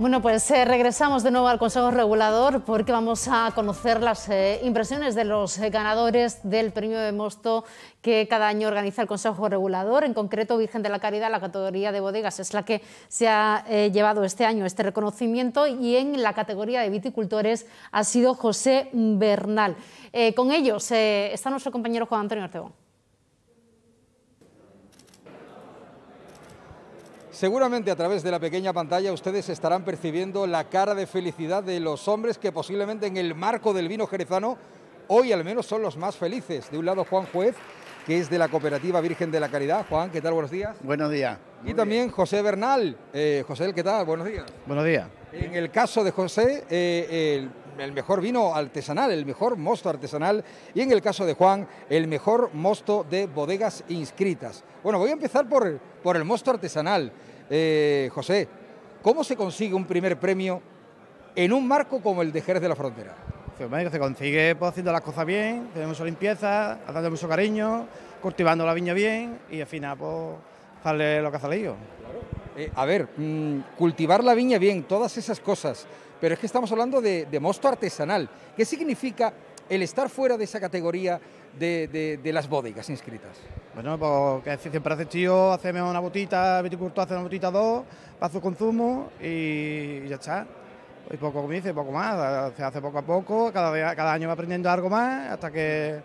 Bueno, pues eh, regresamos de nuevo al Consejo Regulador porque vamos a conocer las eh, impresiones de los eh, ganadores del premio de Mosto que cada año organiza el Consejo Regulador. En concreto, Virgen de la Caridad, la categoría de bodegas, es la que se ha llevado este año este reconocimiento y en la categoría de viticultores ha sido José Bernal. con ellos está nuestro compañero Juan Antonio Ortegón. Seguramente a través de la pequeña pantalla ustedes estarán percibiendo la cara de felicidad de los hombres que posiblemente en el marco del vino jerezano hoy al menos son los más felices. De un lado Juan Juez, que es de la cooperativa Virgen de la Caridad. Juan, ¿qué tal? Buenos días. Buenos días. Y también José Bernal. Eh, José, ¿qué tal? Buenos días. Buenos días. En el caso de José, eh, el, mejor vino artesanal, el mejor mosto artesanal. Y en el caso de Juan, el mejor mosto de bodegas inscritas. Bueno, voy a empezar por, por el mosto artesanal. Eh, José, ¿cómo se consigue un primer premio en un marco como el de Jerez de la Frontera? Se consigue pues, haciendo las cosas bien, tenemos mucha limpieza, dando mucho cariño, cultivando la viña bien y al final pues sale lo que ha salido. Eh, a ver, mm, cultivar la viña bien, todas esas cosas, pero es que estamos hablando de, de mosto artesanal. ¿Qué significa el estar fuera de esa categoría de, las bodegas inscritas? Bueno, porque siempre hace tío, hacemos una botita, viticultor hace una botita dos para su consumo y ya está. Y poco como dice, poco más, se hace poco a poco, cada, cada año va aprendiendo algo más hasta que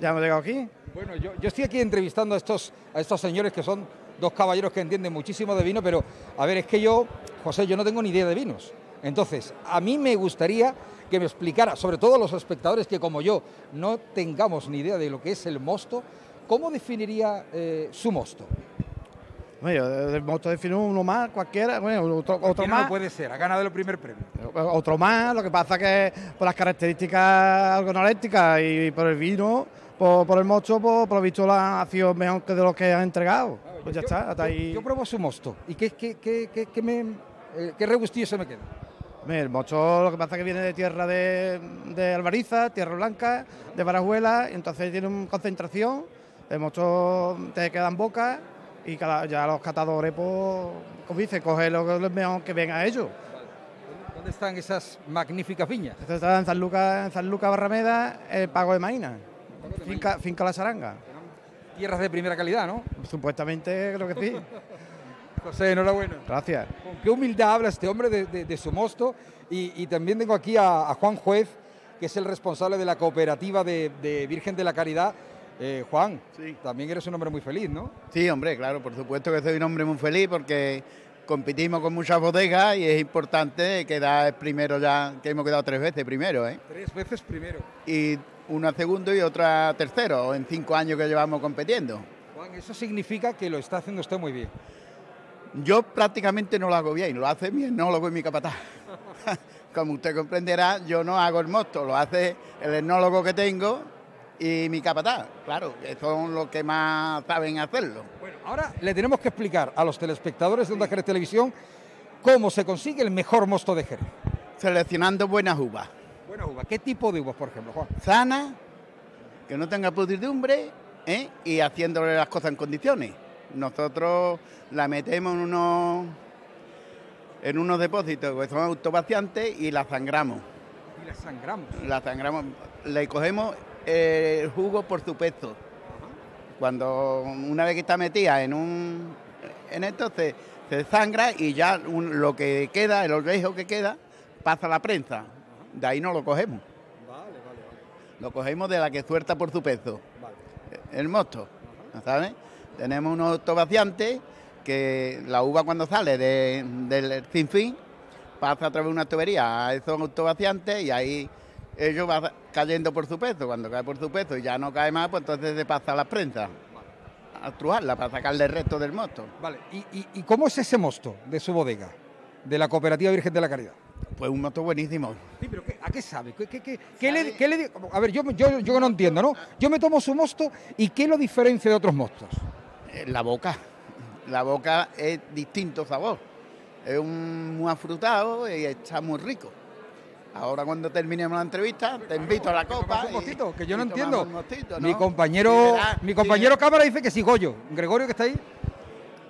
ya hemos llegado aquí. Bueno, yo, estoy aquí entrevistando a estos, a estos señores que son dos caballeros que entienden muchísimo de vino, pero a ver, es que yo, José, yo no tengo ni idea de vinos. Entonces, a mí me gustaría que me explicara, sobre todo los espectadores que como yo no tengamos ni idea de lo que es el mosto, ¿cómo definiría eh, su mosto? Bueno, el mosto define uno más, cualquiera, bueno, otro, más. No puede ser, ha ganado el primer premio. Otro más, lo que pasa que por las características organolépticas y por el vino, por, el mosto, por, lo visto la ha sido mejor que de lo que ha entregado. pues ya está, hasta ahí. Yo, pruebo su mosto. ¿Y qué, qué, qué, qué, me, eh, qué regustillo se me queda? El mocho lo que pasa es que viene de tierra de, de Albariza, tierra blanca, de Barajuela, entonces tiene una concentración, el mocho te queda en boca y cada, ya los catadores, pues, como dice, coge lo que mejor que venga a ellos. ¿Dónde están esas magníficas viñas? Esto está en San Lucas, en San Lucas Barrameda, el Pago de Maína, finca, finca La Saranga. Tierras de primera calidad, ¿no? Supuestamente creo que sí. José, enhorabuena. Gracias. Con qué humildad habla este hombre de, su mosto. Y, también tengo aquí a, Juan Juez, que es el responsable de la cooperativa de, Virgen de la Caridad. Eh, Juan, sí. también eres un hombre muy feliz, ¿no? Sí, hombre, claro, por supuesto que soy un hombre muy feliz porque competimos con muchas bodegas y es importante quedar primero ya, que hemos quedado tres veces primero, ¿eh? Tres veces primero. Y una segundo y otra tercero, en cinco años que llevamos compitiendo. Juan, eso significa que lo está haciendo usted muy bien. Yo prácticamente no lo hago bien, lo hace mi enólogo y mi capataz. Como usted comprenderá, yo no hago el mosto, lo hace el etnólogo que tengo y mi capataz, claro, que son los que más saben hacerlo. Bueno, ahora le tenemos que explicar a los telespectadores de Onda Jerez Televisión cómo se consigue el mejor mosto de Jerez. Seleccionando buenas uvas. Buenas uvas, ¿qué tipo de uvas, por ejemplo, Juan? Sana, que no tenga pudridumbre ¿eh? y haciéndole las cosas en condiciones. Nosotros la metemos en unos, en unos depósitos que son autovaciantes y la sangramos. ¿Y la sangramos? La sangramos, le cogemos el jugo por su peso. Cuando una vez que está metida en un en esto se, sangra y ya lo que queda, el olvejo que queda, pasa a la prensa. De ahí no lo cogemos. Vale, vale, vale. Lo cogemos de la que suelta por su peso. El mosto, ¿sabes? Tenemos unos autovaciantes que la uva cuando sale del sinfín pasa a través de una tubería a esos autovaciantes y ahí ellos van cayendo por su peso. Cuando cae por su peso y ya no cae más, pues entonces se pasa a las prensas a trujarla para sacarle el resto del mosto. Vale, ¿Y, cómo es ese mosto de su bodega, de la Cooperativa Virgen de la Caridad? Pues un mosto buenísimo. Sí, pero ¿a qué sabe? ¿Qué, le, a ver, yo, yo, yo no entiendo, ¿no? Yo me tomo su mosto y ¿qué lo diferencia de otros mostos? Eh, la boca. La boca es distinto sabor. Es un muy afrutado y está muy rico. Ahora cuando terminemos la entrevista, te invito a la copa. Un mostito, que yo no entiendo. Mi compañero, mi compañero cámara dice que sí, Goyo. Gregorio que está ahí.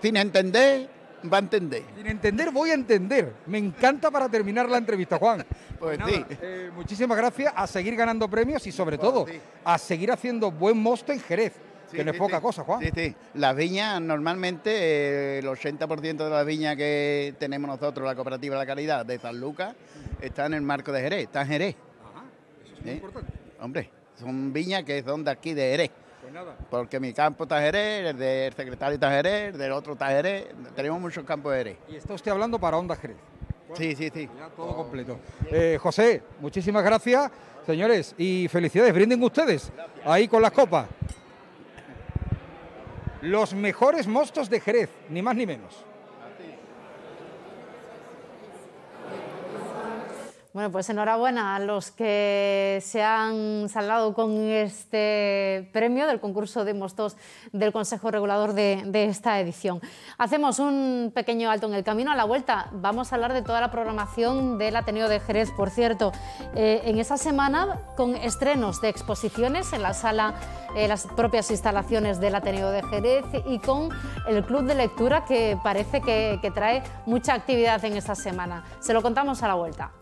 Sin entender va a entender. Sin entender, voy a entender. Me encanta para terminar la entrevista, Juan. Pues nada, sí. eh, muchísimas gracias a seguir ganando premios y sobre todo sí. a seguir haciendo buen mosto en Jerez, Sí, que no es sí, poca sí. cosa, Juan. Sí, sí. Las viñas, normalmente, eh, el 80% de las viñas que tenemos nosotros, la cooperativa de la calidad de San Lucas, está en el marco de Jerez, está en Jerez. Ajá, eso es muy ¿eh? importante. Hombre, son viñas que son de aquí, de Jerez. Pues nada. Porque mi campo está Jerez, el del secretario está Jerez, el del otro está Jerez. Tenemos muchos campos de Jerez. Y está usted hablando para Onda Jerez. Sí, sí, sí. Ya todo completo. Eh, José, muchísimas gracias, señores, y felicidades. Brinden ustedes ahí con las copas. Los mejores mostos de Jerez, ni más ni menos. Bueno, pues enhorabuena a los que se han saldado con este premio del concurso de mostos del Consejo Regulador de, de, esta edición. Hacemos un pequeño alto en el camino. A la vuelta vamos a hablar de toda la programación del Ateneo de Jerez. Por cierto, eh, en esa semana con estrenos de exposiciones en la sala, eh, las propias instalaciones del Ateneo de Jerez y con el Club de Lectura que parece que, que trae mucha actividad en esta semana. Se lo contamos a la vuelta.